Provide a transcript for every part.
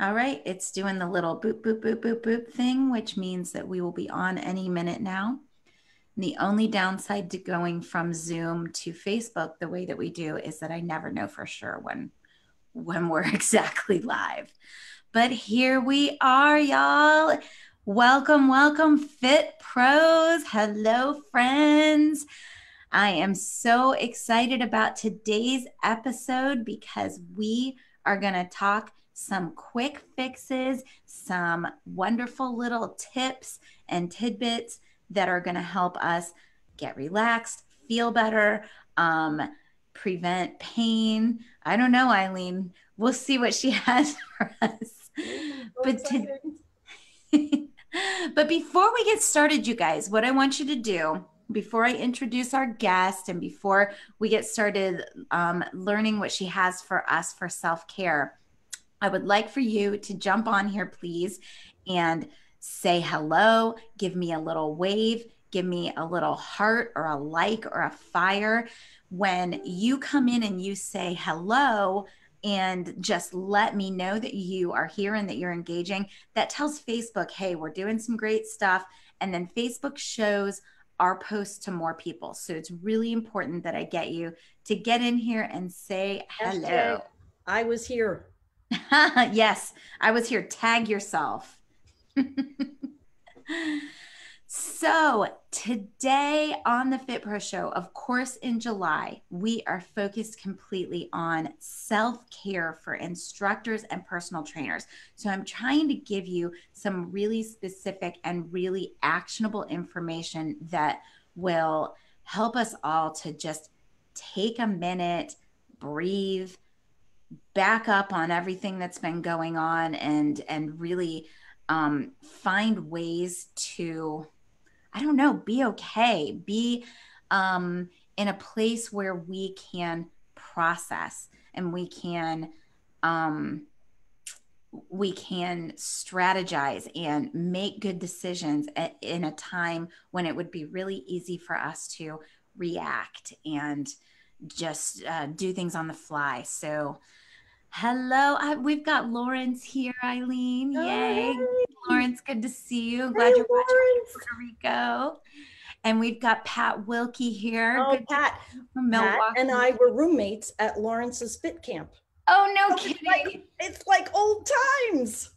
All right, it's doing the little boop, boop, boop, boop, boop thing, which means that we will be on any minute now. And the only downside to going from Zoom to Facebook the way that we do is that I never know for sure when when we're exactly live. But here we are, y'all. Welcome, welcome, Fit Pros. Hello, friends. I am so excited about today's episode because we are going to talk some quick fixes, some wonderful little tips and tidbits that are going to help us get relaxed, feel better, um, prevent pain. I don't know, Eileen. We'll see what she has for us. but to, but before we get started, you guys, what I want you to do before I introduce our guest and before we get started um, learning what she has for us for self care, I would like for you to jump on here, please, and say hello, give me a little wave, give me a little heart or a like or a fire. When you come in and you say hello, and just let me know that you are here and that you're engaging, that tells Facebook, hey, we're doing some great stuff. And then Facebook shows our posts to more people. So it's really important that I get you to get in here and say hello. I was here. yes, I was here. Tag yourself. so, today on the Fit Pros Show, of course, in July, we are focused completely on self care for instructors and personal trainers. So, I'm trying to give you some really specific and really actionable information that will help us all to just take a minute, breathe, back up on everything that's been going on and and really um, find ways to i don't know be okay be um, in a place where we can process and we can um, we can strategize and make good decisions at, in a time when it would be really easy for us to react and just uh, do things on the fly so Hello, I, we've got Lawrence here, Eileen. Yay. Lawrence, good to see you. Glad you're watching Puerto Rico. And we've got Pat Wilkie here. Oh, good Pat. From Milwaukee. Pat and I were roommates at Lawrence's Fit Camp. Oh, no kidding. It's like, it's like old times.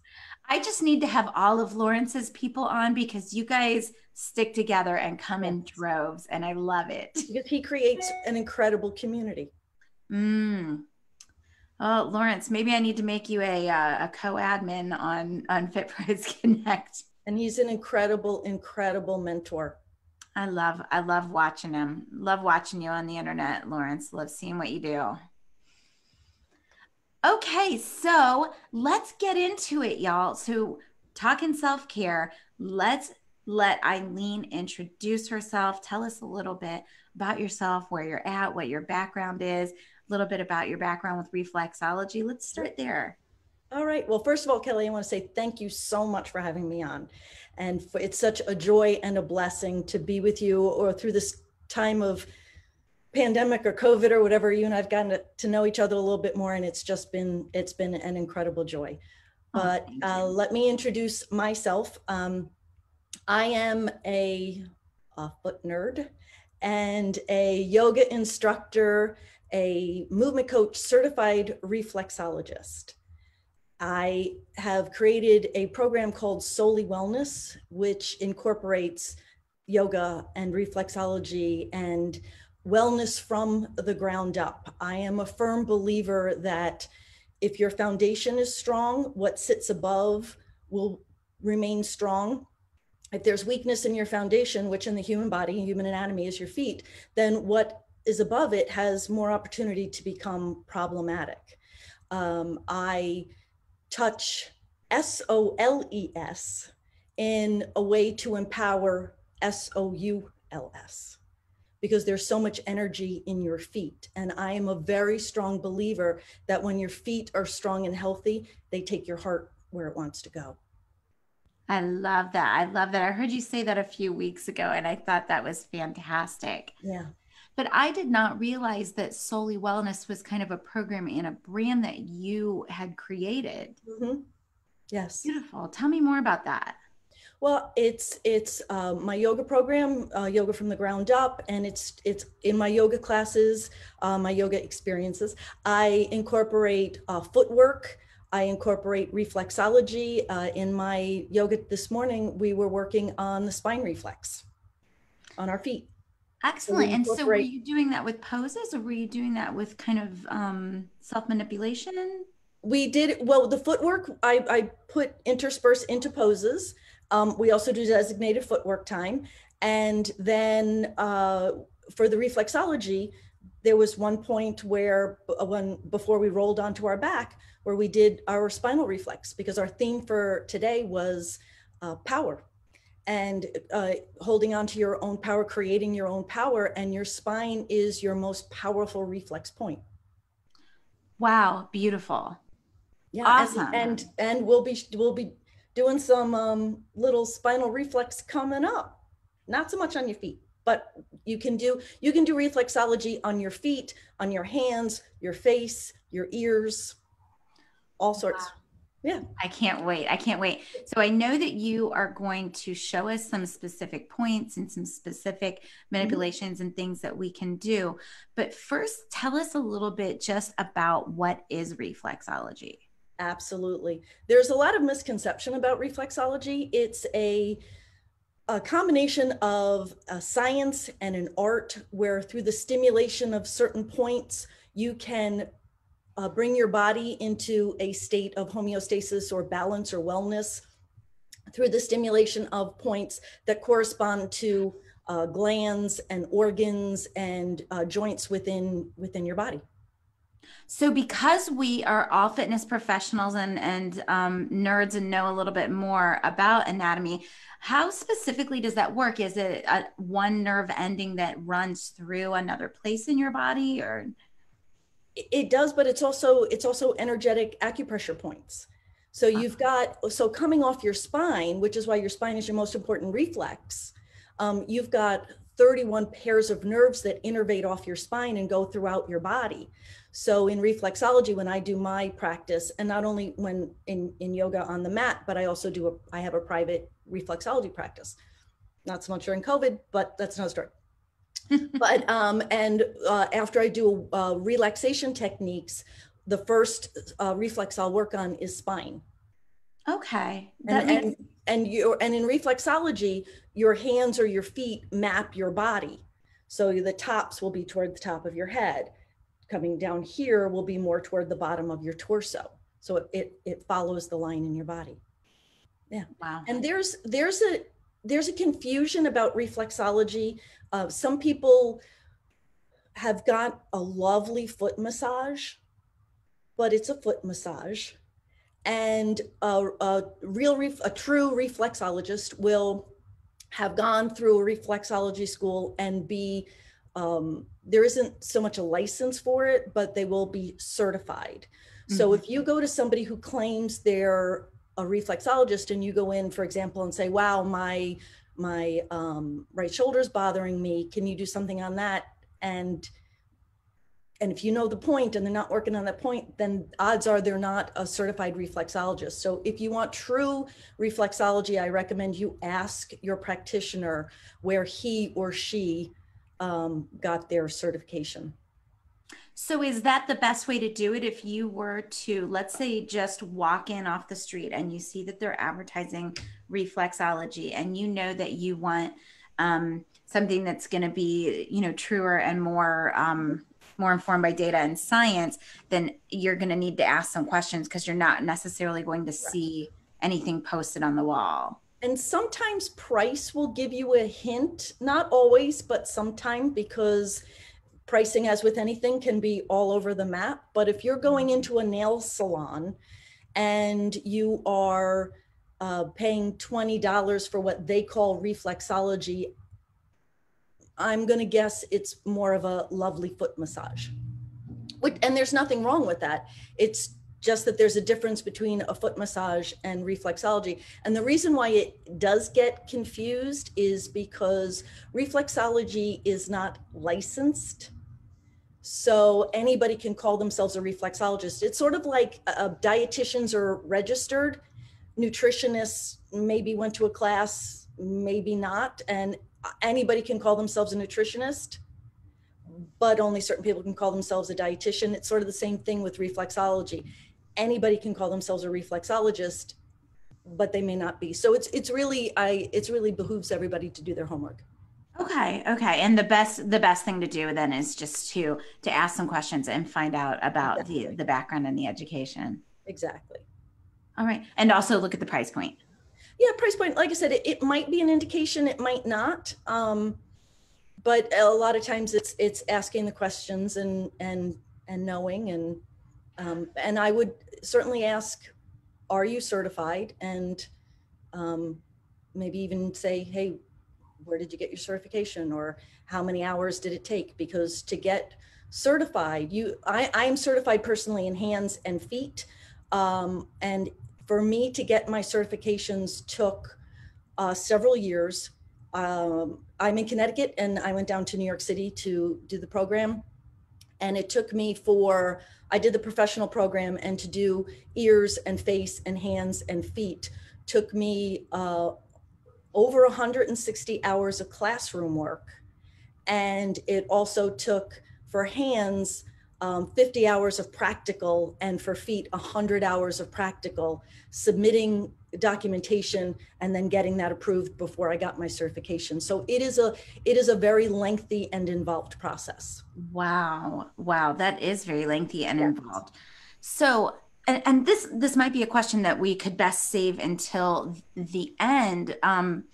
I just need to have all of Lawrence's people on because you guys stick together and come in droves, and I love it. Because he creates an incredible community. Mm, Oh, Lawrence, maybe I need to make you a uh, a co-admin on on Fit Pros Connect. And he's an incredible, incredible mentor. I love I love watching him. Love watching you on the internet, Lawrence. Love seeing what you do. Okay, so let's get into it, y'all. So talking self-care, let's let Eileen introduce herself. Tell us a little bit about yourself, where you're at, what your background is, a little bit about your background with reflexology. Let's start there. All right. Well, first of all, Kelly, I want to say thank you so much for having me on. And for, it's such a joy and a blessing to be with you or through this time of pandemic or COVID or whatever, you and I've gotten to, to know each other a little bit more. And it's just been, it's been an incredible joy. Oh, but uh, let me introduce myself. Um, I am a, a foot nerd and a yoga instructor a movement coach certified reflexologist. I have created a program called Solely Wellness, which incorporates yoga and reflexology and wellness from the ground up. I am a firm believer that if your foundation is strong, what sits above will remain strong. If there's weakness in your foundation, which in the human body, human anatomy is your feet, then what is above it has more opportunity to become problematic. Um, I touch S O L E S in a way to empower S O U L S because there's so much energy in your feet. And I am a very strong believer that when your feet are strong and healthy, they take your heart where it wants to go. I love that. I love that. I heard you say that a few weeks ago and I thought that was fantastic. Yeah. But I did not realize that Solely Wellness was kind of a program and a brand that you had created. Mm-hmm. Yes. Beautiful. Tell me more about that. Well, it's it's uh, my yoga program, uh, yoga from the ground up, and it's it's in my yoga classes, uh, my yoga experiences. I incorporate uh, footwork. I incorporate reflexology. Uh, in my yoga this morning, we were working on the spine reflex on our feet. Excellent. So and so, were you doing that with poses, or were you doing that with kind of um, self manipulation? We did well. The footwork I, I put intersperse into poses um, we also do designated footwork time. And then uh, for the reflexology, there was one point where uh, when before we rolled onto our back where we did our spinal reflex because our theme for today was uh, power and uh, holding on to your own power creating your own power and your spine is your most powerful reflex point wow beautiful yeah awesome. and, and and we'll be we'll be doing some um, little spinal reflex coming up. Not so much on your feet, but you can do you can do reflexology on your feet, on your hands, your face, your ears, all sorts. Wow. Yeah. I can't wait. I can't wait. So I know that you are going to show us some specific points and some specific mm-hmm. manipulations mm-hmm. and things that we can do. But first, tell us a little bit just about what is reflexology. Absolutely. There's a lot of misconception about reflexology. It's a, a combination of a science and an art where through the stimulation of certain points, you can uh, bring your body into a state of homeostasis or balance or wellness through the stimulation of points that correspond to uh, glands and organs and uh, joints within within your body. So, because we are all fitness professionals and and um, nerds and know a little bit more about anatomy, how specifically does that work? Is it a, one nerve ending that runs through another place in your body, or? It does, but it's also it's also energetic acupressure points. So you've got so coming off your spine, which is why your spine is your most important reflex. Um, you've got 31 pairs of nerves that innervate off your spine and go throughout your body. So in reflexology, when I do my practice, and not only when in, in yoga on the mat, but I also do a, I have a private reflexology practice. Not so much during COVID, but that's another story. But um, and uh, after I do uh, relaxation techniques, the first uh, reflex I'll work on is spine. Okay. That and, makes- and and you and in reflexology, your hands or your feet map your body. So the tops will be toward the top of your head coming down here will be more toward the bottom of your torso. So it, it, it follows the line in your body. Yeah. Wow. And there's, there's a, there's a confusion about reflexology. Uh, some people have got a lovely foot massage, but it's a foot massage. And a, a real, ref, a true reflexologist will have gone through a reflexology school and be um, there isn't so much a license for it, but they will be certified. Mm-hmm. So if you go to somebody who claims they're a reflexologist and you go in, for example, and say, "Wow, my my um, right shoulder's bothering me. Can you do something on that?" and and if you know the point and they're not working on that point, then odds are they're not a certified reflexologist. So if you want true reflexology, I recommend you ask your practitioner where he or she um, got their certification. So, is that the best way to do it? If you were to, let's say, just walk in off the street and you see that they're advertising reflexology and you know that you want um, something that's going to be, you know, truer and more. Um, more informed by data and science, then you're going to need to ask some questions because you're not necessarily going to see anything posted on the wall and sometimes price will give you a hint not always but sometimes because pricing as with anything can be all over the map but if you're going into a nail salon and you are uh, paying $20 for what they call reflexology i'm going to guess it's more of a lovely foot massage and there's nothing wrong with that it's just that there's a difference between a foot massage and reflexology. And the reason why it does get confused is because reflexology is not licensed. So anybody can call themselves a reflexologist. It's sort of like uh, dietitians are registered. nutritionists maybe went to a class, maybe not, and anybody can call themselves a nutritionist, but only certain people can call themselves a dietitian. It's sort of the same thing with reflexology. Anybody can call themselves a reflexologist, but they may not be. So it's it's really I it's really behooves everybody to do their homework. Okay, okay. And the best the best thing to do then is just to to ask some questions and find out about exactly. the the background and the education. Exactly. All right. And also look at the price point. Yeah, price point. Like I said, it, it might be an indication, it might not. Um, but a lot of times it's it's asking the questions and and and knowing and um, and I would certainly ask, are you certified? And um, maybe even say, hey, where did you get your certification or how many hours did it take? Because to get certified you i i'm certified personally in hands and feet. Um, and for me to get my certifications took uh, several years. Um, i'm in connecticut and i went down to new york city to do the program. And it took me for i did the professional program and to do ears and face and hands and feet took me uh, over 160 hours of classroom work. And it also took for hands um, 50 hours of practical and for feet 100 hours of practical submitting documentation and then getting that approved before i got my certification. So it is a it is a very lengthy and involved process. Wow. Wow. That is very lengthy and involved. So and, and, this this might be a question that we could best save until the end um,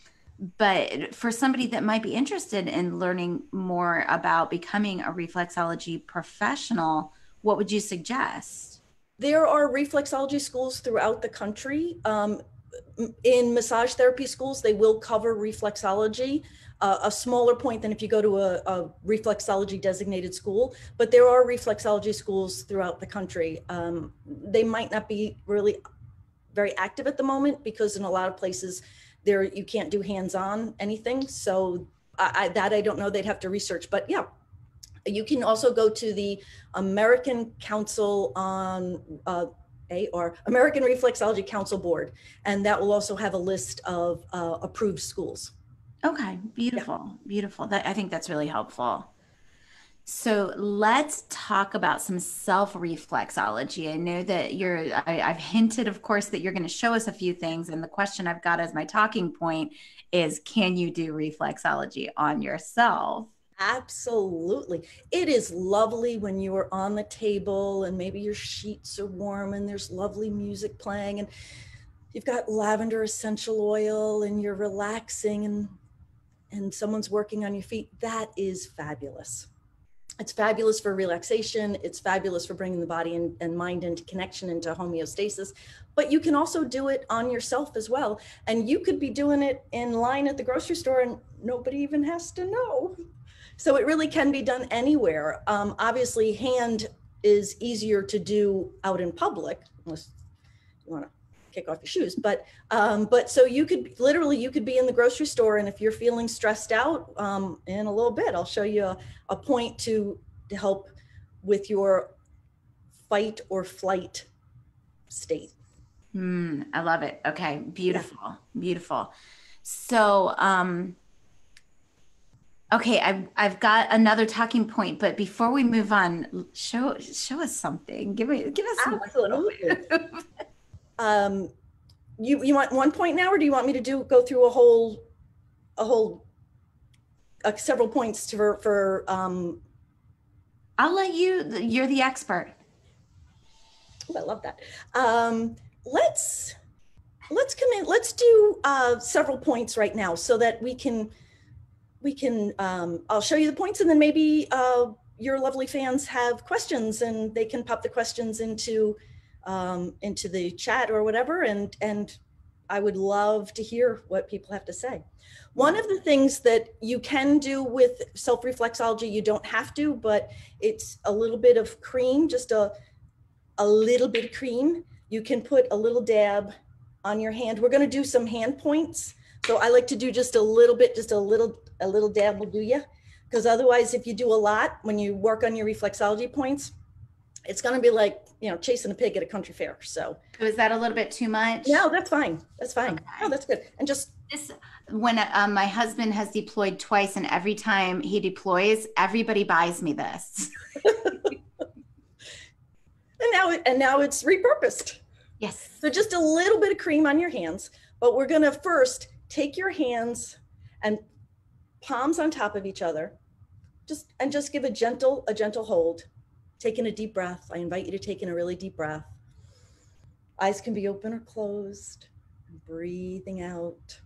but for somebody that might be interested in learning more about becoming a reflexology professional what would you suggest? There are reflexology schools throughout the country. Um, in massage therapy schools they will cover reflexology uh, a smaller point than if you go to a, a, reflexology designated school, but there are reflexology schools throughout the country. Um, they might not be really very active at the moment because in a lot of places there you can't do hands-on anything. So I, I, that I don't know. They'd have to research, but yeah. You can also go to the American Council on uh, a or American Reflexology Council Board, and that will also have a list of uh, approved schools. Okay, beautiful, beautiful. That I think that's really helpful. So let's talk about some self reflexology. I know that you're, I, have hinted, of course, that you're going to show us a few things. And the question I've got as my talking point is can you do reflexology on yourself? Absolutely. It is lovely when you are on the table and maybe your sheets are warm and there's lovely music playing and you've got lavender essential oil and you're relaxing and and someone's working on your feet, that is fabulous. It's fabulous for relaxation. It's fabulous for bringing the body and, and mind into connection, into homeostasis. But you can also do it on yourself as well. And you could be doing it in line at the grocery store and nobody even has to know. So it really can be done anywhere. Um, obviously, hand is easier to do out in public, unless you want to kick off your shoes. But um, but so you could literally you could be in the grocery store and if you're feeling stressed out um, in a little bit i'll show you a, a point to to help with your fight or flight state. Mm, i love it. Okay beautiful yeah. beautiful. So um okay i've i've got another talking point but before we move on show show us something. Give me give us Absolutely. um, you you want one point now, or do you want me to do go through a whole a whole uh, several points for for um, I'll let you. You're the expert. I love that. Um, let's let's come in. Let's do uh, several points right now, so that we can we can. Um, I'll show you the points, and then maybe uh, your lovely fans have questions, and they can pop the questions into um, into the chat or whatever. And, and I would love to hear what people have to say. One of the things that you can do with self reflexology, you don't have to, but it's a little bit of cream, just a, a little bit of cream. You can put a little dab on your hand. We're going to do some hand points. So I like to do just a little bit, just a little, a little dab will do you. Because otherwise, if you do a lot, when you work on your reflexology points, it's going to be like you know chasing a pig at a country fair so. Is that a little bit too much? No that's fine that's fine. Okay. no that's good. And just this when um, my husband has deployed twice and every time he deploys everybody buys me this. And now and now it's repurposed. Yes. So just a little bit of cream on your hands but we're going to first take your hands and palms on top of each other. Just and just give a gentle a gentle hold taking a deep breath. I invite you to take in a really deep breath. Eyes can be open or closed. Breathing out.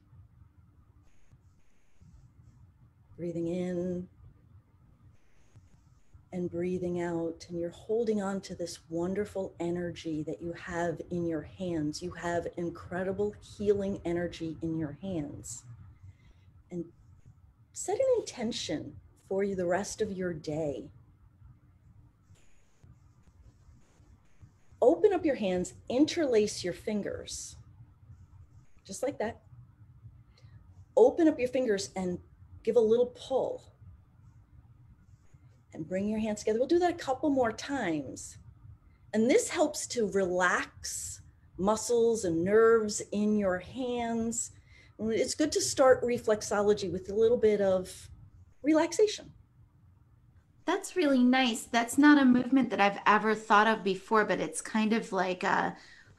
Breathing in and breathing out. And you're holding on to this wonderful energy that you have in your hands. You have incredible healing energy in your hands. And set an intention for you the rest of your day open up your hands, interlace your fingers, just like that. Open up your fingers and give a little pull. And bring your hands together. We'll do that a couple more times. And this helps to relax muscles and nerves in your hands. It's good to start reflexology with a little bit of relaxation. That's really nice. That's not a movement that I've ever thought of before, but it's kind of like uh,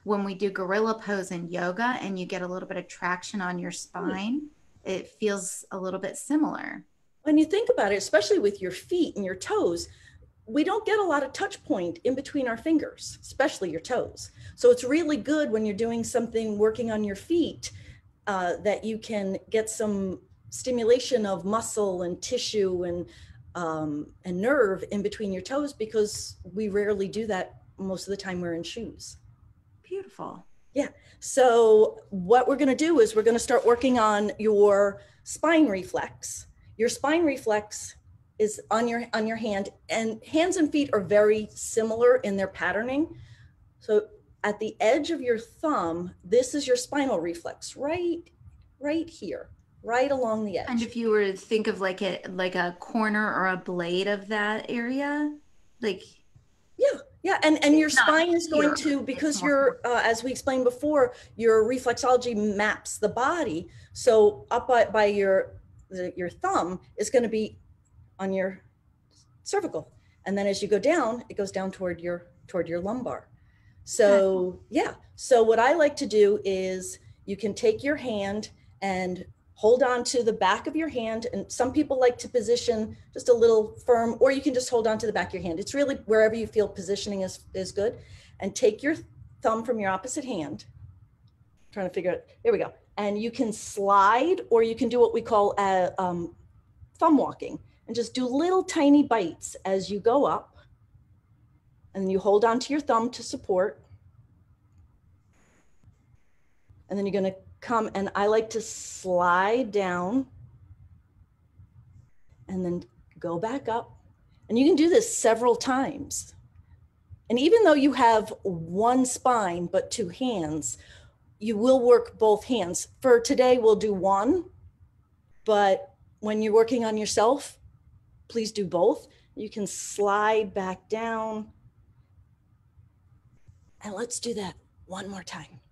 when we do gorilla pose in yoga and you get a little bit of traction on your spine, it feels a little bit similar. When you think about it, especially with your feet and your toes, we don't get a lot of touch point in between our fingers, especially your toes. So it's really good when you're doing something working on your feet uh, that you can get some stimulation of muscle and tissue and um, and nerve in between your toes because we rarely do that most of the time we're in shoes. Beautiful. Yeah. So what we're going to do is we're going to start working on your spine reflex. Your spine reflex is on your on your hand and hands and feet are very similar in their patterning. So at the edge of your thumb, this is your spinal reflex right right here right along the edge. And if you were to think of like a like a corner or a blade of that area, like yeah, yeah, and and your spine is going to because you're uh, as we explained before, your reflexology maps the body. So up by, by your the, your thumb is going to be on your cervical, and then as you go down, it goes down toward your toward your lumbar. So yeah, so what I like to do is you can take your hand and hold on to the back of your hand. And some people like to position just a little firm, or you can just hold on to the back of your hand. It's really wherever you feel positioning is, is good. And take your thumb from your opposite hand. I'm trying to figure out, there we go. And you can slide, or you can do what we call a um, thumb walking and just do little tiny bites as you go up. And you hold on to your thumb to support. And then you're going to come and I like to slide down and then go back up. And you can do this several times. And even though you have one spine but two hands, you will work both hands. For today, we'll do one, but when you're working on yourself, please do both. You can slide back down. And let's do that one more time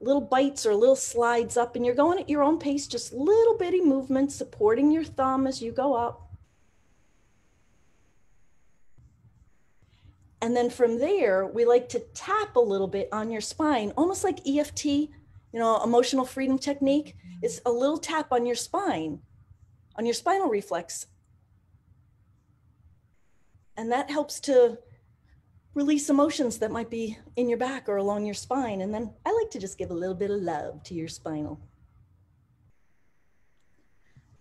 little bites or little slides up and you're going at your own pace, just little bitty movements, supporting your thumb as you go up. And then from there, we like to tap a little bit on your spine, almost like EFT, you know, emotional freedom technique. It's a little tap on your spine, on your spinal reflex. And that helps to release emotions that might be in your back or along your spine. And then I like to just give a little bit of love to your spinal.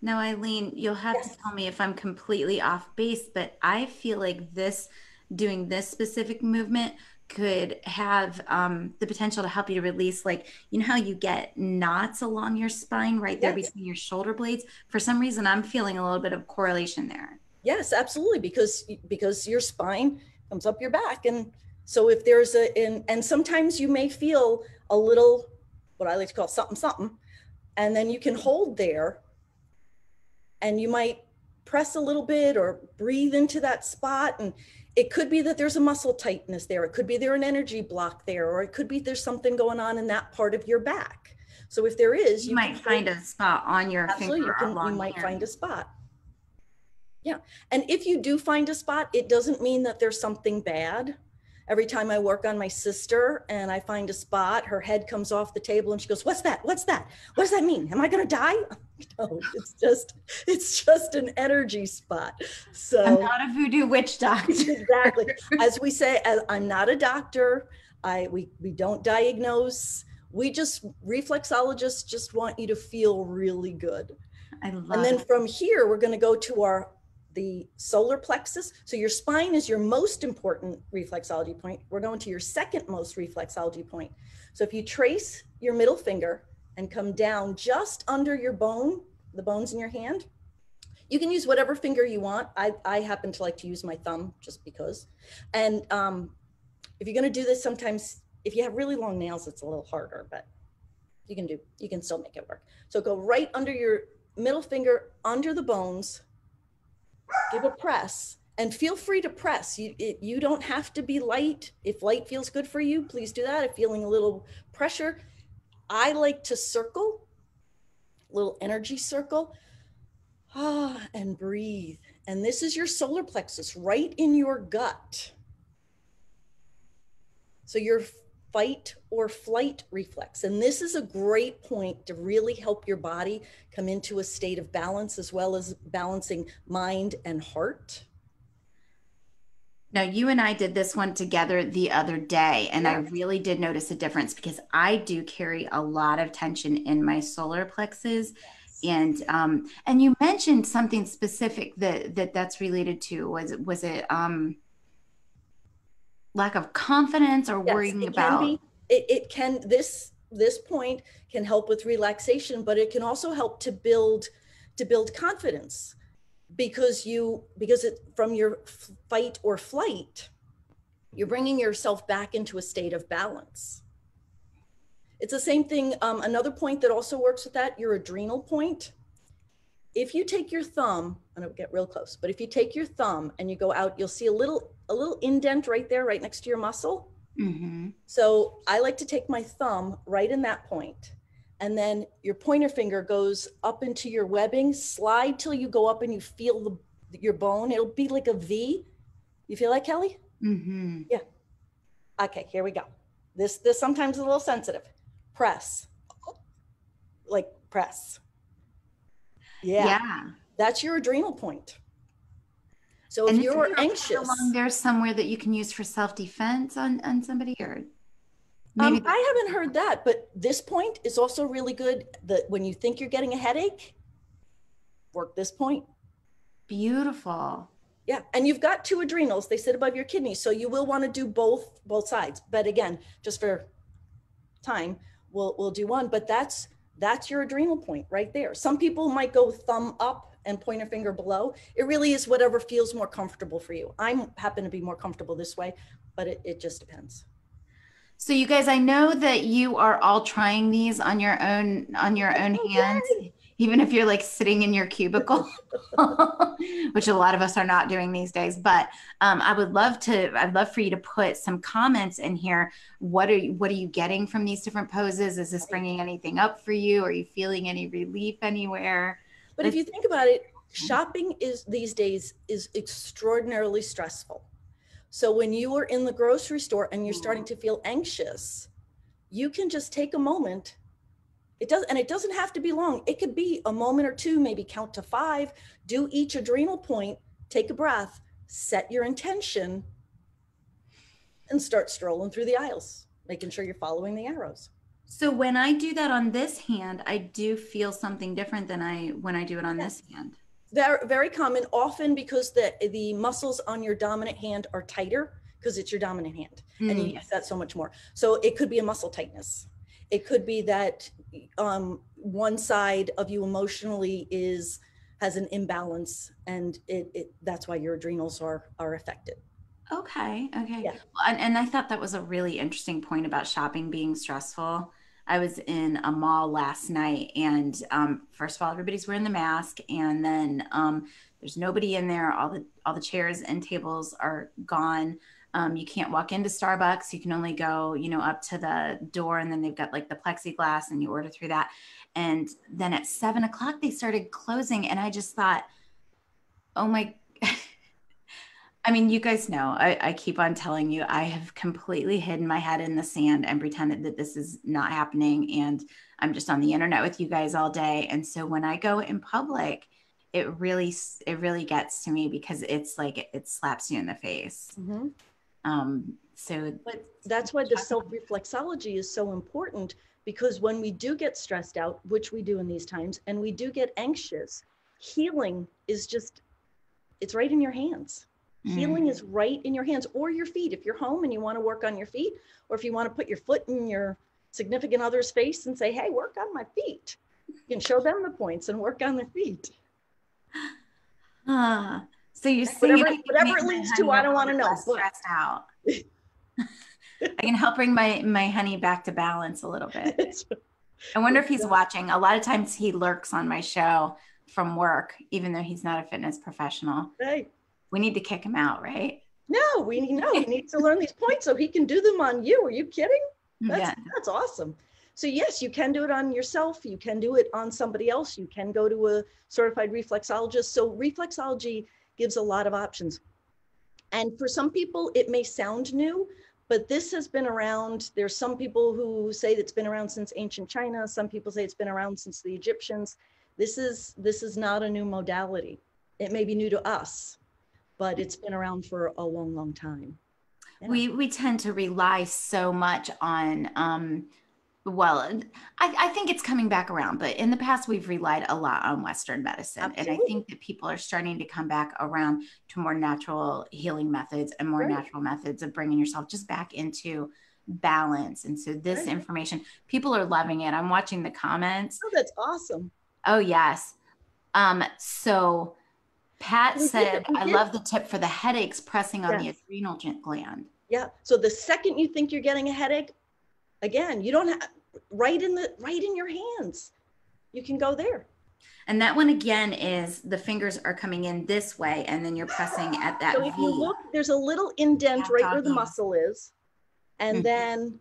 Now, Eileen, you'll have yes. to tell me if I'm completely off base, but I feel like this, doing this specific movement could have um, the potential to help you to release, like, you know, how you get knots along your spine right there yes. between your shoulder blades. For some reason, I'm feeling a little bit of correlation there. Yes, absolutely. Because, because your spine comes up your back. And so if there's a, and, and sometimes you may feel a little, what I like to call something, something, and then you can hold there and you might press a little bit or breathe into that spot. And it could be that there's a muscle tightness there. It could be there an energy block there, or it could be there's something going on in that part of your back. So if there is, you, you might find a spot on your absolutely, finger. You, can, you might find a spot. Yeah. And if you do find a spot, it doesn't mean that there's something bad. Every time I work on my sister and I find a spot, her head comes off the table and she goes, What's that? What's that? What does that mean? Am I gonna die? No, it's just it's just an energy spot. So I'm not a voodoo witch doctor. exactly. As we say, I'm not a doctor. I we we don't diagnose. We just reflexologists just want you to feel really good. I love and then it. from here, we're going to go to our the solar plexus. So your spine is your most important reflexology point. We're going to your second most reflexology point. So if you trace your middle finger and come down just under your bone, the bones in your hand, you can use whatever finger you want. I, I happen to like to use my thumb just because. And um, if you're going to do this, sometimes if you have really long nails, it's a little harder, but you can do, you can still make it work. So go right under your middle finger, under the bones, give a press and feel free to press. You, it, you don't have to be light. If light feels good for you, please do that. If feeling a little pressure, I like to circle, little energy circle, ah, and breathe. And this is your solar plexus right in your gut. So your fight or flight reflex. And this is a great point to really help your body come into a state of balance as well as balancing mind and heart. Now, you and I did this one together the other day, and yeah. I really did notice a difference because I do carry a lot of tension in my solar plexus. And um, and you mentioned something specific that that that's related to was was it um, lack of confidence or yes, worrying about be, it, it can this this point can help with relaxation but it can also help to build to build confidence because you because it from your fight or flight you're bringing yourself back into a state of balance. It's the same thing um, another point that also works with that your adrenal point if you take your thumb and i'll get real close but if you take your thumb and you go out you'll see a little a little indent right there right next to your muscle. Mm-hmm. so i like to take my thumb right in that point and then your pointer finger goes up into your webbing slide till you go up and you feel the your bone. It'll be like a v. You feel that kelly? Mm-hmm. yeah. Okay here we go. This this sometimes is a little sensitive. Press. Like press yeah. yeah. That's your adrenal point. So if and you're anxious, there's somewhere that you can use for self defense on on somebody or um, I haven't heard that, but this point is also really good. That when you think you're getting a headache, work this point. Beautiful. Yeah, and you've got two adrenals. They sit above your kidneys, so you will want to do both both sides. But again, just for time, we'll we'll do one. But that's that's your adrenal point right there. Some people might go thumb up and pointer finger below. It really is whatever feels more comfortable for you. I happen to be more comfortable this way, but it, it just depends. So you guys, I know that you are all trying these on your own on your own oh, hands even if you're like sitting in your cubicle, which a lot of us are not doing these days. But um, I would love to, I'd love for you to put some comments in here. What are you, what are you getting from these different poses? Is this bringing anything up for you? Are you feeling any relief anywhere? But if you think about it, shopping is these days is extraordinarily stressful. So when you are in the grocery store and you're starting to feel anxious, you can just take a moment it does, and it doesn't have to be long. It could be a moment or two, maybe count to five, do each adrenal point, take a breath, set your intention, and start strolling through the aisles, making sure you're following the arrows. So when I do that on this hand, I do feel something different than I when I do it on this hand. Very very common, often because the the muscles on your dominant hand are tighter because it's your dominant hand, mm. and you mm. use that so much more. So it could be a muscle tightness. It could be that um, one side of you emotionally is has an imbalance, and it, it that's why your adrenals are are affected. Okay. Okay. Yeah. And, and I thought that was a really interesting point about shopping being stressful. I was in a mall last night, and um, first of all, everybody's wearing the mask, and then um, There's nobody in there. All the all the chairs and tables are gone. Um, you can't walk into Starbucks. You can only go, you know, up to the door, and then they've got like the plexiglass, and you order through that. And then at seven o'clock, they started closing, and I just thought, oh my. I mean, you guys know, I, I, keep on telling you, I have completely hidden my head in the sand and pretended that this is not happening. And I'm just on the internet with you guys all day. And so when I go in public, it really, it really gets to me because it's like, it, it slaps you in the face. Mm-hmm. Um, so but that's why the self reflexology is so important because when we do get stressed out, which we do in these times, and we do get anxious, healing is just, it's right in your hands. Mm. Healing is right in your hands or your feet. If you're home and you want to work on your feet, or if you want to put your foot in your significant other's face and say, hey, work on my feet, you can show them the points and work on their feet. Ah. So you see, whatever, whatever it leads to, I don't want to know. Stressed out. I can help bring my my honey back to balance a little bit. I wonder if he's watching. A lot of times he lurks on my show from work, even though he's not a fitness professional. Right. We need to kick him out, right? No, we no, he needs to learn these points so he can do them on you. Are you kidding? That's yeah. that's awesome. So yes, you can do it on yourself. You can do it on somebody else. You can go to a certified reflexologist. So reflexology gives a lot of options. And for some people, it may sound new, but this has been around. There's some people who say it's been around since ancient China. Some people say it's been around since the Egyptians. This is this is not a new modality. It may be new to us, but it's been around for a long, long time. Yeah. We we tend to rely so much on um, well I, I, think it's coming back around but in the past we've relied a lot on western medicine Absolutely. and i think that people are starting to come back around to more natural healing methods and more right. natural methods of bringing yourself just back into balance and so this right. information people are loving it i'm watching the comments oh that's awesome oh yes um so pat we said i love the tip for the headaches pressing on yes. the adrenal gland yeah so the second you think you're getting a headache again you don't have right in the right in your hands. You can go there. And that one again is the fingers are coming in this way and then you're pressing at that so if v. you look there's a little indent right where the muscle is and mm-hmm. then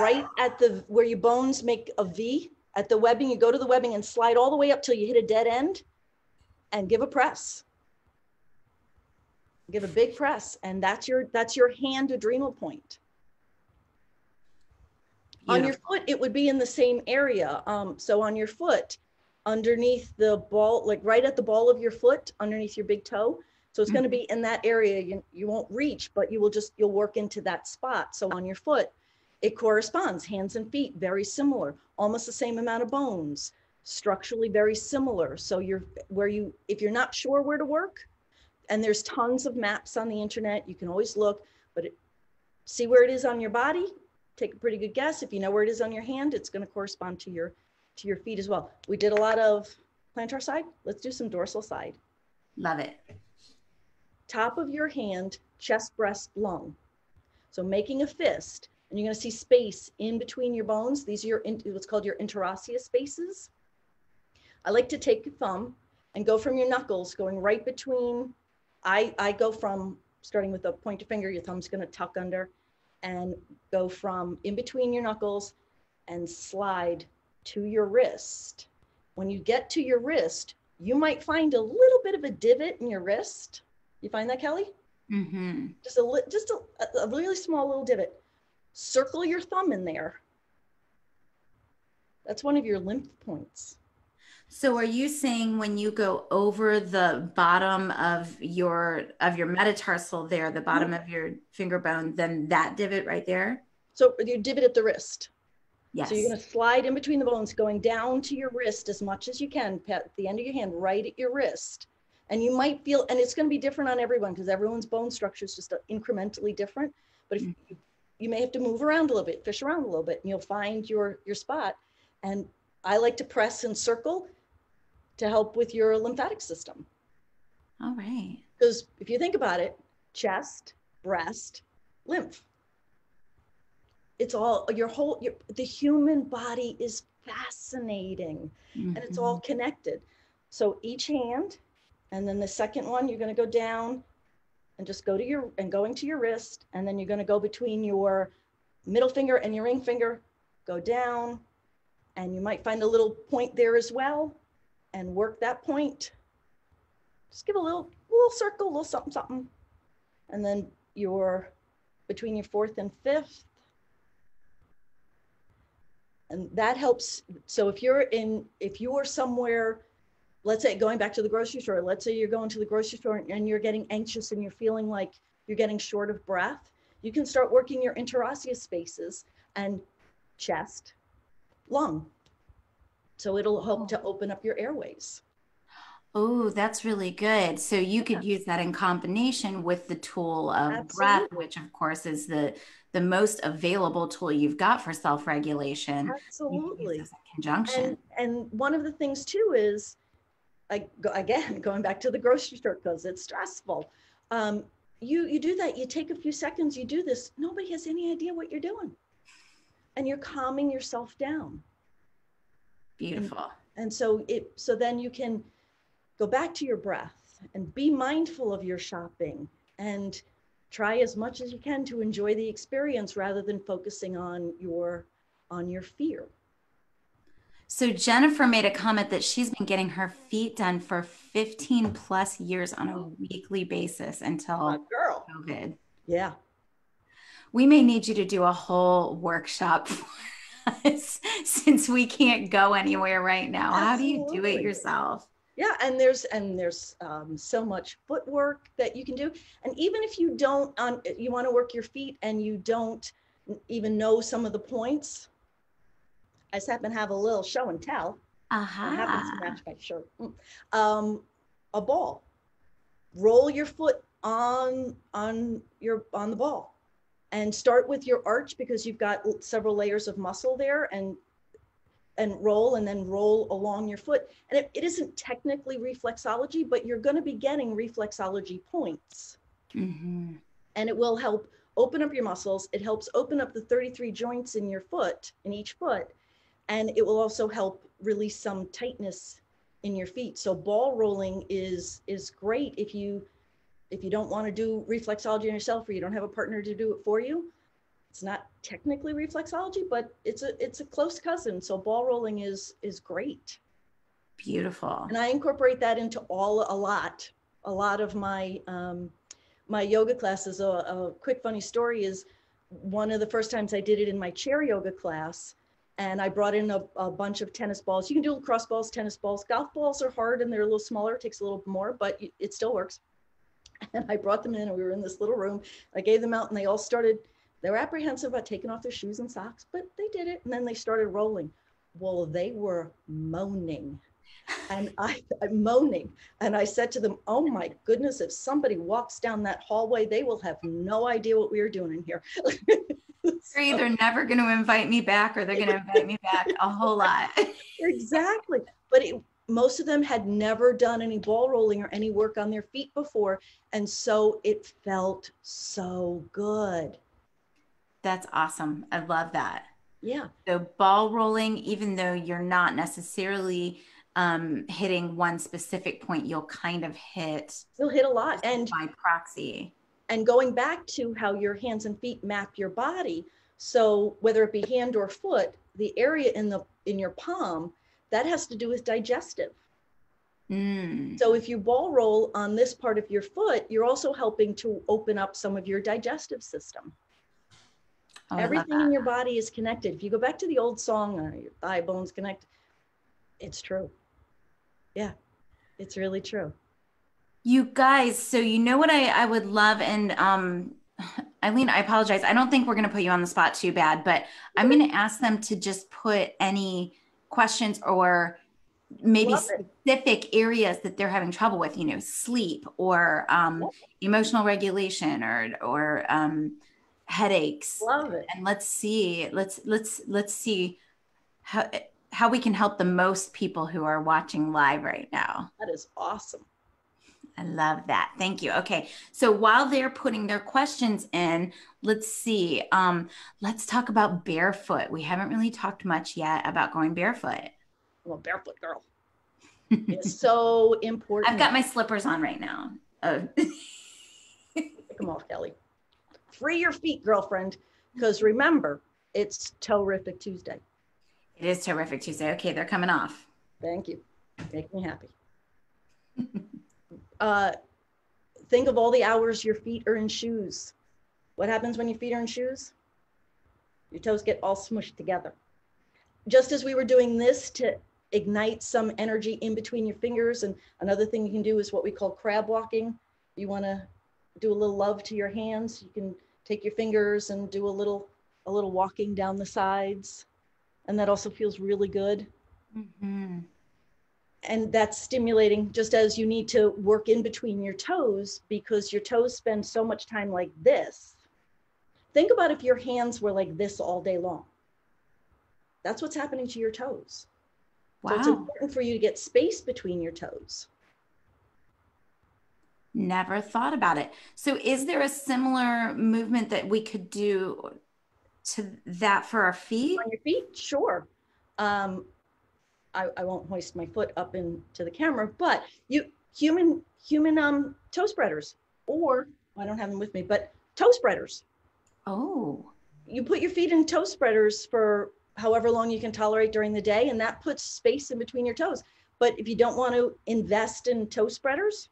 right at the where your bones make a v at the webbing you go to the webbing and slide all the way up till you hit a dead end and give a press. Give a big press and that's your that's your hand adrenal point on your foot, it would be in the same area. Um, so on your foot, underneath the ball, like right at the ball of your foot, underneath your big toe. So it's mm-hmm. going to be in that area. You, you won't reach, but you will just, you'll work into that spot. So on your foot, it corresponds. Hands and feet, very similar, almost the same amount of bones, structurally very similar. So you're where you, if you're not sure where to work, and there's tons of maps on the internet, you can always look, but it, see where it is on your body take a pretty good guess. If you know where it is on your hand, it's going to correspond to your to your feet as well. We did a lot of plantar side. Let's do some dorsal side. Love it. Top of your hand, chest, breast, lung. So making a fist, and you're going to see space in between your bones. These are your what's called your interosseous spaces. I like to take a thumb and go from your knuckles, going right between. I I go from starting with the pointer finger. Your thumb's going to tuck under and go from in between your knuckles and slide to your wrist. When you get to your wrist, you might find a little bit of a divot in your wrist. You find that, Kelly? Mm-hmm. Just a just a, a really small little divot. Circle your thumb in there. That's one of your lymph points. So are you saying when you go over the bottom of your of your metatarsal there, the bottom mm-hmm. of your finger bone, then that divot right there? So you divot at the wrist. Yes. So you're going to slide in between the bones, going down to your wrist as much as you can, pat the end of your hand right at your wrist. And you might feel, and it's going to be different on everyone because everyone's bone structure is just incrementally different. But if mm-hmm. you, you may have to move around a little bit, fish around a little bit, and you'll find your your spot. And I like to press and circle to help with your lymphatic system. All right. Because if you think about it, chest, breast, lymph. It's all your whole your, the human body is fascinating mm-hmm. and it's all mm-hmm. connected. So each hand And then the second one, you're going to go down and just go to your and going to your wrist. And then you're going to go between your middle finger and your ring finger, go down. And you might find a little point there as well and work that point. Just give a little, little circle, a little something, something. And then your between your fourth and fifth. And that helps. So if you're in, if you are somewhere let's say going back to the grocery store, let's say you're going to the grocery store and you're getting anxious and you're feeling like you're getting short of breath, you can start working your interosseous spaces and chest, lung. So it'll help to open up your airways. Oh, that's really good. So you could use that in combination with the tool of Absolutely. breath, which of course is the the most available tool you've got for self-regulation. Absolutely. conjunction. And, and one of the things too is I go again going back to the grocery store because it's stressful. Um, you you do that. You take a few seconds. You do this. Nobody has any idea what you're doing, and you're calming yourself down. Beautiful. And, and so it so then you can go back to your breath and be mindful of your shopping and try as much as you can to enjoy the experience rather than focusing on your on your fear so Jennifer made a comment that she's been getting her feet done for 15 plus years on a weekly basis until girl. COVID. Yeah. We may need you to do a whole workshop since we can't go anywhere right now. Absolutely. How do you do it yourself? Yeah, and there's and there's um, so much footwork that you can do, and even if you don't, um, you want to work your feet and you don't even know some of the points, I just happen to have a little show and tell. Uh-huh. happens to match my shirt. Mm. Um, a ball. Roll your foot on on your on the ball, and start with your arch because you've got several layers of muscle there, and and roll and then roll along your foot. And it, it isn't technically reflexology, but you're going to be getting reflexology points, mm-hmm. and it will help open up your muscles. It helps open up the 33 joints in your foot in each foot and it will also help release some tightness in your feet. So ball rolling is is great if you if you don't want to do reflexology on yourself or you don't have a partner to do it for you. It's not technically reflexology, but it's a it's a close cousin. So ball rolling is is great. Beautiful. And I incorporate that into all a lot. A lot of my um, my yoga classes. A, a quick funny story is one of the first times I did it in my chair yoga class and I brought in a, a, bunch of tennis balls. You can do lacrosse balls, tennis balls. Golf balls are hard and they're a little smaller, it takes a little more, but it still works. And I brought them in and we were in this little room. I gave them out and they all started, they were apprehensive about taking off their shoes and socks, but they did it. And then they started rolling. Well, they were moaning and I, I'm moaning. And I said to them, Oh my goodness, if somebody walks down that hallway, they will have no idea what we are doing in here. They're either never going to invite me back or they're going to invite me back a whole lot. exactly. But it, most of them had never done any ball rolling or any work on their feet before. And so it felt so good. That's awesome. I love that. Yeah. So ball rolling, even though you're not necessarily um, hitting one specific point, you'll kind of hit. You'll hit a lot, and by proxy and going back to how your hands and feet map your body so whether it be hand or foot the area in the in your palm that has to do with digestive. Mm. so if you ball roll on this part of your foot you're also helping to open up some of your digestive system. Oh, everything in your body is connected. If you go back to the old song uh, your thigh bones connect it's true. Yeah it's really true. You guys, so you know what I, I would love, and um, Eileen, I apologize. I don't think we're going to put you on the spot too bad, but I'm going to ask them to just put any questions or maybe specific areas that they're having trouble with, you know, sleep or um, emotional regulation or or um, headaches. Love it. And let's see, let's let's let's see how how we can help the most people who are watching live right now. That is awesome. I love that. Thank you. Okay. So while they're putting their questions in, let's see. Um, let's talk about barefoot. We haven't really talked much yet about going barefoot. I'm a barefoot girl. It's so important. I've got my slippers on right now. Uh, Take them off, Kelly. Free your feet, girlfriend. Because remember, it's Terrific Tuesday. it is terrific Tuesday. Okay, they're coming off. Thank you. Make me happy. uh, think of all the hours your feet are in shoes. What happens when your feet are in shoes? Your toes get all smushed together. Just as we were doing this to ignite some energy in between your fingers, and another thing you can do is what we call crab walking. You want to do a little love to your hands. You can take your fingers and do a little a little walking down the sides, and that also feels really good Mhm. And that's stimulating just as you need to work in between your toes because your toes spend so much time like this. Think about if your hands were like this all day long. That's what's happening to your toes. So it's important for you to get space between your toes. Never thought about it. So, is there a similar movement that we could do to that for our feet? on your feet? Sure. Um, I, I won't hoist my foot up into the camera but you human human um toe spreaders or i don't have them with me but toe spreaders Oh, you put your feet in toe spreaders for however long you can tolerate during the day, and that puts space in between your toes. But if you don't want to invest in toe spreaders,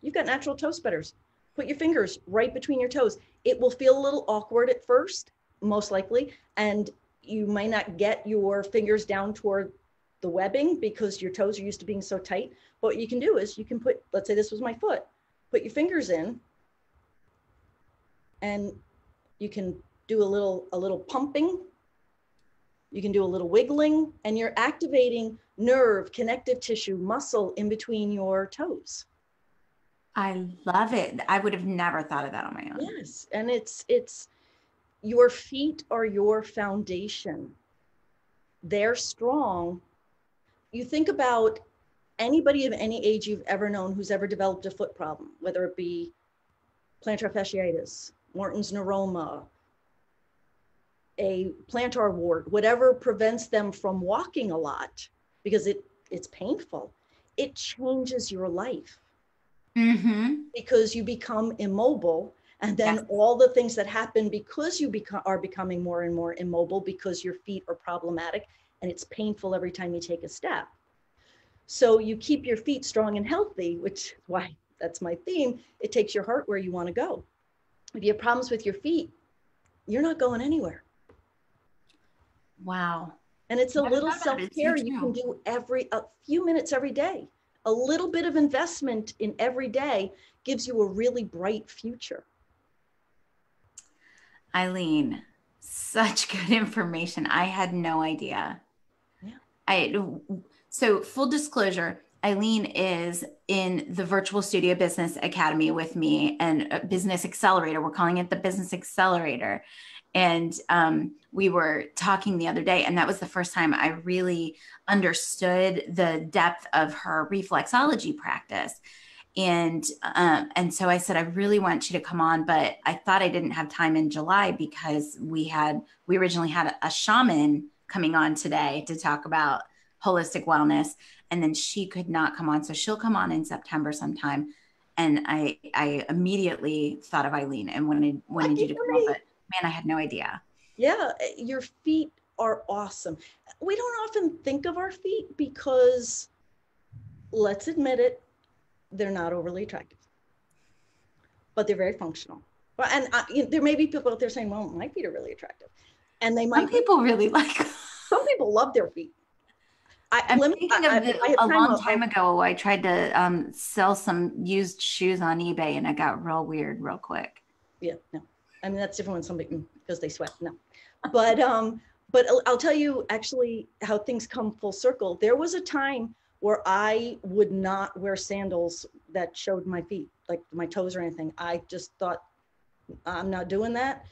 you've got natural toe spreaders. Put your fingers right between your toes. It will feel a little awkward at first, most likely, and you might not get your fingers down toward the webbing because your toes are used to being so tight. But what you can do is you can put, let's say this was my foot, put your fingers in, and you can do a little a little pumping you can do a little wiggling and you're activating nerve connective tissue muscle in between your toes I love it. I would have never thought of that on my own. yes and it's it's your feet are your foundation they're strong you think about anybody of any age you've ever known who's ever developed a foot problem whether it be plantar fasciitis morton's neuroma a plantar wart, whatever prevents them from walking a lot because it it's painful. It changes your life Mm-hmm. because you become immobile and then Yes. all the things that happen because you become are becoming more and more immobile because your feet are problematic and it's painful every time you take a step. So you keep your feet strong and healthy, which why that's my theme. It takes your heart where you want to go. If you have problems with your feet, you're not going anywhere. Wow. And it's a little about it. self care you can do every a few minutes every day. A little bit of investment in every day gives you a really bright future. Eileen, such good information. I had no idea. I so full disclosure, Eileen is in the virtual studio business academy with me and a business accelerator. We're calling it the business accelerator. And um, we were talking the other day, and that was the first time I really understood the depth of her reflexology practice and um, and so I said I really want you to come on, but I thought I didn't have time in July because we had we originally had a shaman coming on today to talk about holistic wellness, and then she could not come on, so she'll come on in September sometime. And I I immediately thought of Eileen and wanted wanted you to come on, but man, I had no idea. Yeah, your feet are awesome. We don't often think of our feet because, let's admit it, they're not overly attractive, but they're very functional. Well, and I, you know, there may be people out there saying, "Well, my feet are really attractive," and they might. Some people really like. Some people love their feet. I, I'm me- thinking I- of I- the, I have a long time ago. I tried to um, sell some used shoes on eBay, and it got real weird real quick. yeah no i mean that's different when somebody mm, because they sweat no but um but i'll tell you actually how things come full circle there was a time where i would not wear sandals that showed my feet like my toes or anything i just thought i'm not doing that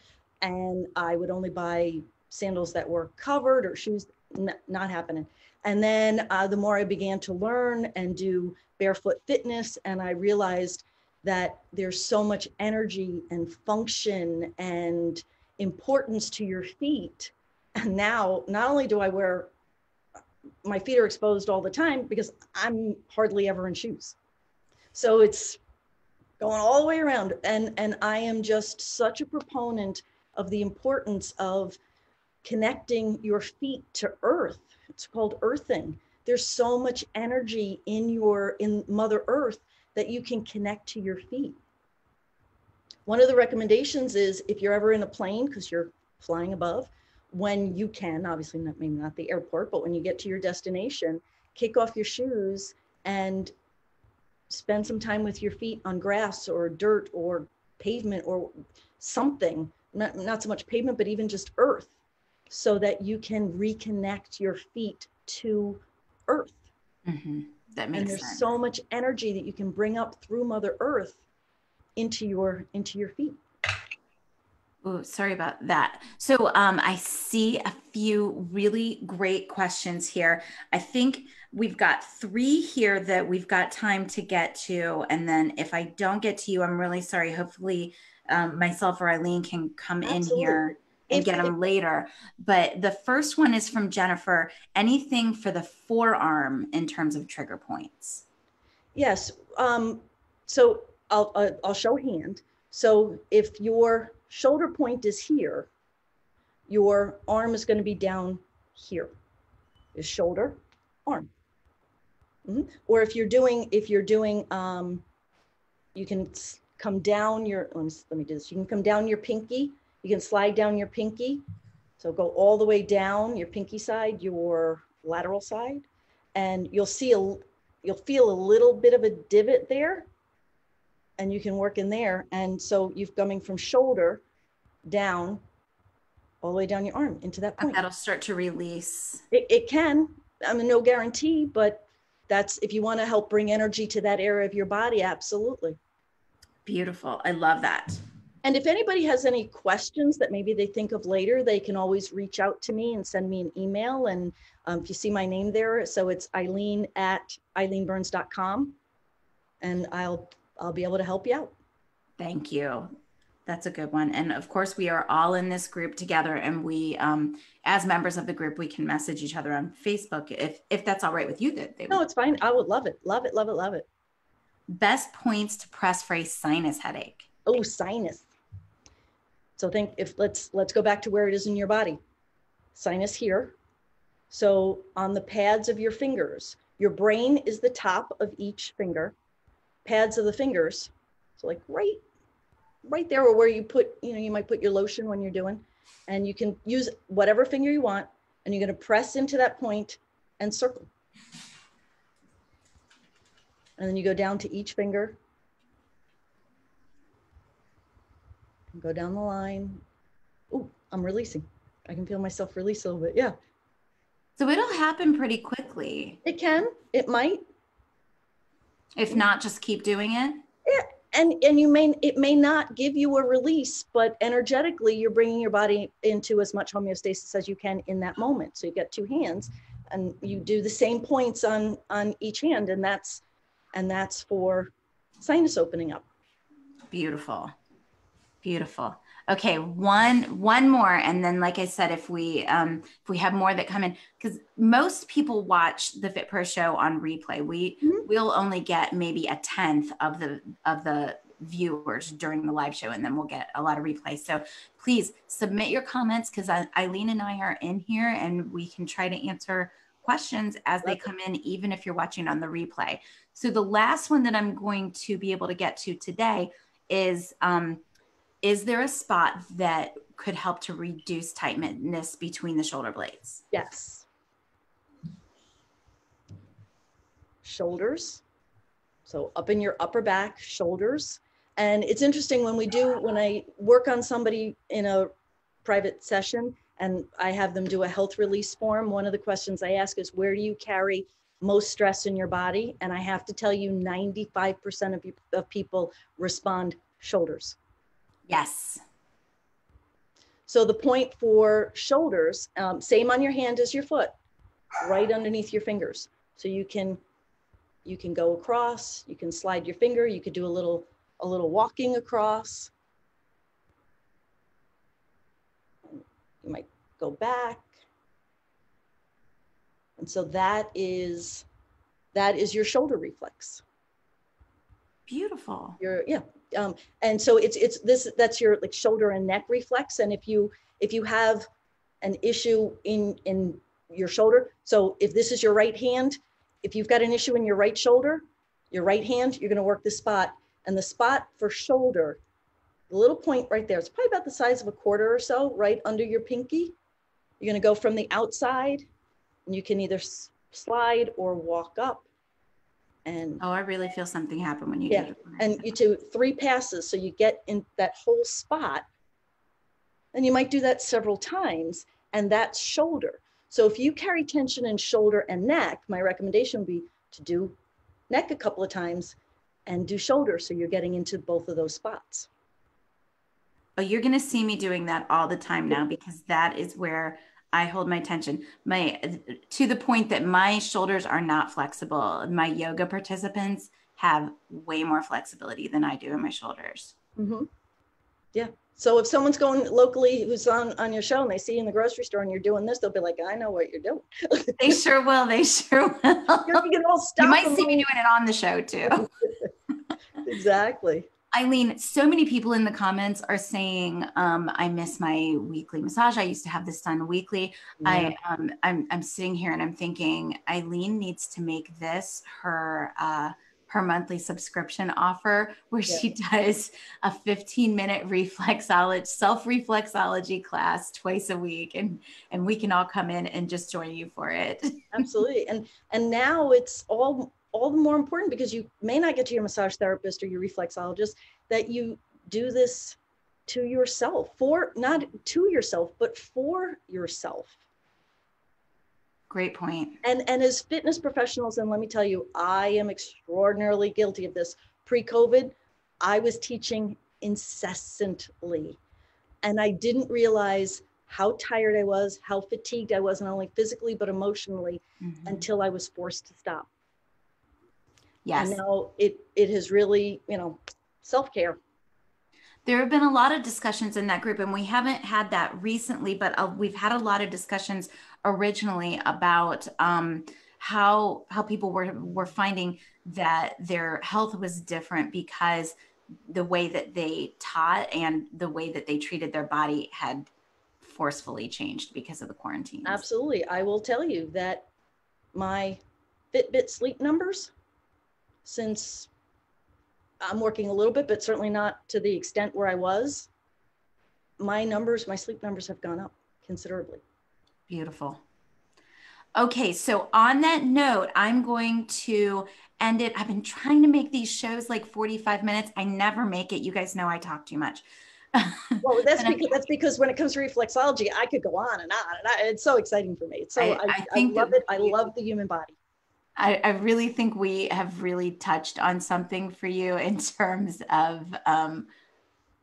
and i would only buy sandals that were covered or shoes n- not happening and then uh, the more i began to learn and do barefoot fitness and i realized that there's so much energy and function and importance to your feet. And now, not only do I wear my feet are exposed all the time because I'm hardly ever in shoes. So it's going all the way around. And, and I am just such a proponent of the importance of connecting your feet to earth. It's called earthing. There's so much energy in your in Mother Earth that you can connect to your feet. One of the recommendations is if you're ever in a plane because you're flying above, when you can, obviously not maybe not the airport, but when you get to your destination, kick off your shoes and spend some time with your feet on grass or dirt or pavement or something, not, not so much pavement, but even just earth, so that you can reconnect your feet to earth. Mm-hmm. That makes and there's sense. so much energy that you can bring up through Mother Earth into your into your feet. Oh, sorry about that. So um, I see a few really great questions here. I think we've got three here that we've got time to get to. And then if I don't get to you, I'm really sorry. Hopefully um, myself or Eileen can come Absolutely. in here and get them later. But the first one is from Jennifer. Anything for the forearm in terms of trigger points? Yes. Um, so I'll, uh, I'll show hand. So if your shoulder point is here, your arm is going to be down here. Is shoulder, arm. Mhm. Or if you're doing, if you're doing, um, you can come down your, let me, let me do this. You can come down your pinky. You can slide down your pinky. So go all the way down your pinky side, your lateral side, and you'll see a, you'll feel a little bit of a divot there and you can work in there. And so you've coming from shoulder down all the way down your arm into that point. That'll start to release. It, it can, I mean, no guarantee, but that's if you want to help bring energy to that area of your body, absolutely. Beautiful. I love that. And if anybody has any questions that maybe they think of later, they can always reach out to me and send me an email. And um, if you see my name there, so it's Eileen at eileenbyrnes.com, and I'll I'll be able to help you out. Thank you. That's a good one. And of course, we are all in this group together, and we, um, as members of the group, we can message each other on Facebook if if that's all right with you. That they No, it's fine. I would love it. Love it. Love it. Love it. Best points to press for a sinus headache. Oh, sinus. So think if let's let's go back to where it is in your body. Sinus here. So on the pads of your fingers, your brain is the top of each finger. Pads of the fingers. So like right right there or where you put, you know, you might put your lotion when you're doing and you can use whatever finger you want and you're going to press into that point and circle. And then you go down to each finger and go down the line. Oh, I'm releasing. I can feel myself release a little bit. Yeah, So it'll happen pretty quickly. it can. It might. If not, just keep doing it. Yeah. And and you may it may not give you a release, but energetically you're bringing your body into as much homeostasis as you can in that moment. So you get two hands, and you do the same points on on each hand, and that's and that's for sinus opening up. Beautiful. Beautiful. Okay, one one more and then like I said if we um if we have more that come in cuz most people watch the Fit Pro show on replay. We Mhm. we'll only get maybe a tenth of the of the viewers during the live show and then we'll get a lot of replay. So please submit your comments cuz Eileen and I are in here and we can try to answer questions as they come in even if you're watching on the replay. So the last one that I'm going to be able to get to today is um is there a spot that could help to reduce tightness between the shoulder blades? Yes. Shoulders. So up in your upper back, shoulders. And it's interesting when we do, when I work on somebody in a private session and I have them do a health release form, one of the questions I ask is where do you carry most stress in your body? And I have to tell you 95% of, you, of people respond shoulders. Yes. So the point for shoulders, um, same on your hand as your foot, right underneath your fingers. So you can you can go across, you can slide your finger, you could do a little a little walking across. You might go back And so that is that is your shoulder reflex. Beautiful. Your yeah. Um, and so it's it's this that's your like shoulder and neck reflex. And if you if you have an issue in in your shoulder, so if this is your right hand, if you've got an issue in your right shoulder, your right hand, you're going to work the spot. And the spot for shoulder, the little point right there, it's probably about the size of a quarter or so, right under your pinky. You're going to go from the outside, and you can either slide or walk up. And oh, I really feel something happen when you yeah, do and you do three passes, so you get in that whole spot. And you might do that several times, and that's shoulder. So if you carry tension in shoulder and neck, my recommendation would be to do neck a couple of times and do shoulder. So you're getting into both of those spots. Oh, you're going to see me doing that all the time now because that is where I hold my tension. My to the point that my shoulders are not flexible. My yoga participants have way more flexibility than I do in my shoulders. Mm-hmm. Yeah. So if someone's going locally who's on on your show and they see you in the grocery store and you're doing this, they'll be like, "I know what you're doing." they sure will. They sure will. you, you might see me doing it on the show too. exactly. Eileen, so many people in the comments are saying, um, "I miss my weekly massage. I used to have this done weekly." Yeah. I, um, I'm, I'm sitting here and I'm thinking, Eileen needs to make this her uh, her monthly subscription offer, where yeah. she does a 15 minute reflexology, self reflexology class twice a week, and and we can all come in and just join you for it. Absolutely, and and now it's all all the more important because you may not get to your massage therapist or your reflexologist that you do this to yourself for not to yourself but for yourself. Great point. And and as fitness professionals and let me tell you i am extraordinarily guilty of this. Pre-covid i was teaching incessantly and i didn't realize how tired i was how fatigued i was not only physically but emotionally mm-hmm. until i was forced to stop Yes. And now it it has really, you know, self-care. There have been a lot of discussions in that group, and we haven't had that recently, but uh, we've had a lot of discussions originally about um, how how people were were finding that their health was different because the way that they taught and the way that they treated their body had forcefully changed because of the quarantine. Absolutely, I will tell you that my Fitbit sleep numbers since I'm working a little bit, but certainly not to the extent where I was. My numbers, my sleep numbers have gone up considerably. Beautiful. Okay, so on that note, I'm going to end it. I've been trying to make these shows like 45 minutes. I never make it. You guys know I talk too much. well, that's because that's because when it comes to reflexology, I could go on and on, and I, it's so exciting for me. So I, I, I, I love it. I love the human body. I, I, really think we have really touched on something for you in terms of um,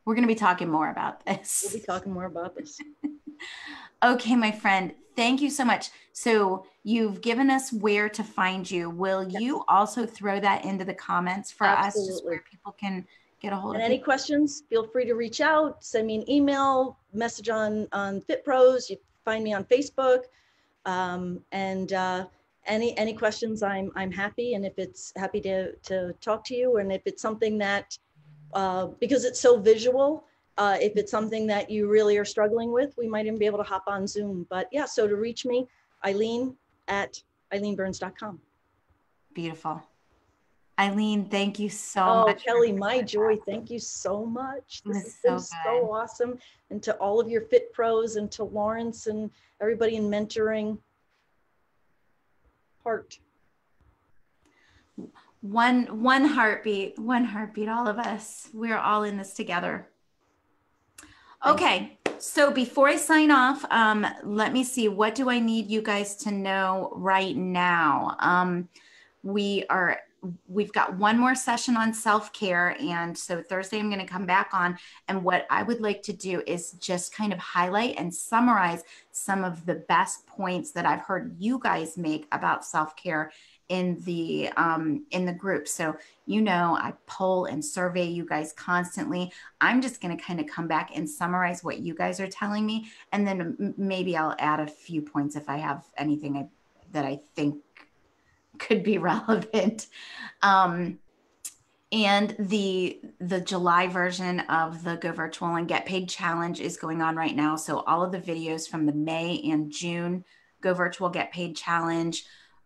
we're going to be talking more about this. We'll be talking more about this. okay, my friend, thank you so much. So you've given us where to find you. Will yes. you also throw that into the comments for Absolutely. us, just where people can get a hold of? and of any questions? Feel free to reach out. Send me an email, message on on FitPros. You find me on Facebook, um, and. Uh, any any questions i'm i'm happy. And if it's happy to to talk to you and if it's something that uh, because it's so visual uh, if it's something that you really are struggling with we might even be able to hop on zoom. But yeah so to reach me eileen at eileenbyrnes.com beautiful. Eileen thank you so much. oh, much kelly my joy. Thank you so much. This is so, so awesome. And to all of your fit pros and to lawrence and everybody in mentoring heart. One one heartbeat, one heartbeat, all of us. We're all in this together. Okay, so before I sign off, um, let me see. What do I need you guys to know right now? Um, we are we've got one more session on self-care and so thursday i'm going to come back on and what i would like to do is just kind of highlight and summarize some of the best points that i've heard you guys make about self-care in the um, in the group. So you know i poll and survey you guys constantly. I'm just going to kind of come back and summarize what you guys are telling me and then maybe i'll add a few points if i have anything i that I think could be relevant. Um, and the the July version of the Go Virtual and Get Paid challenge is going on right now. So all of the videos from the May and June Go Virtual Get Paid challenge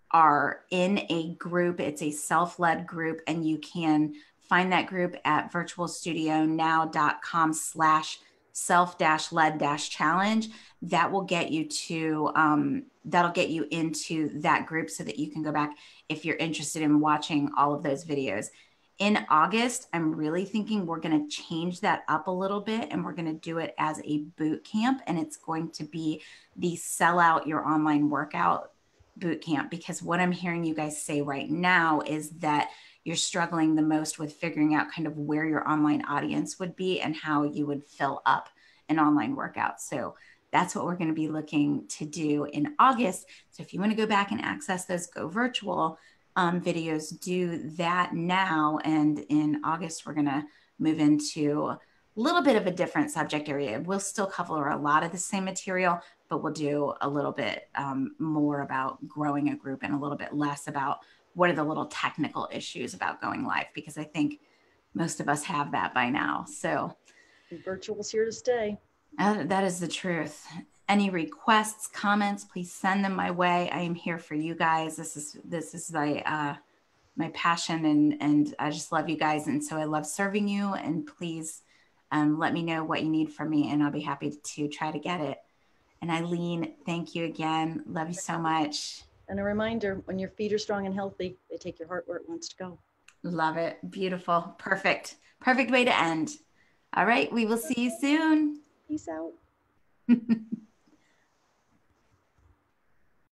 are in a group. It's a self-led group, and you can find that group at virtualstudionow.com slash self dash led dash challenge that will get you to um, that'll get you into that group so that you can go back if you're interested in watching all of those videos. In august i'm really thinking we're going to change that up a little bit and we're going to do it as a boot camp and it's going to be the sell out your online workout boot camp because what i'm hearing you guys say right now is that you're struggling the most with figuring out kind of where your online audience would be and how you would fill up an online workout. So that's what we're going to be looking to do in August. So if you want to go back and access those Go Virtual um, videos, do that now. And in August, we're going to move into a little bit of a different subject area. We'll still cover a lot of the same material, but we'll do a little bit um, more about growing a group and a little bit less about what are the little technical issues about going live because I think most of us have that by now. So virtual's here to stay. Uh, that is the truth. Any requests, comments, please send them my way. I am here for you guys. This is this is my uh, my passion, and and I just love you guys, and so I love serving you. And please um, let me know what you need from me, and I'll be happy to try to get it. And Eileen, thank you again. Love you so much. And a reminder when your feet are strong and healthy, they take your heart where it wants to go. Love it. Beautiful. Perfect. Perfect way to end. All right. We will see you soon. Peace out.